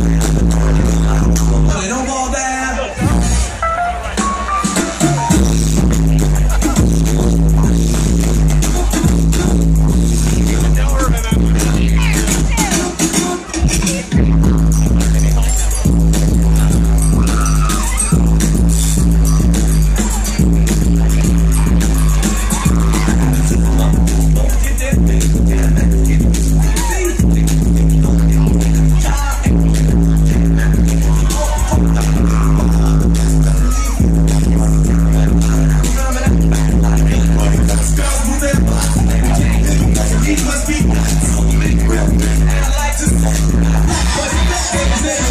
They don't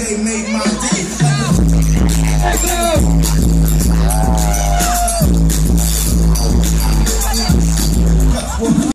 They made my day.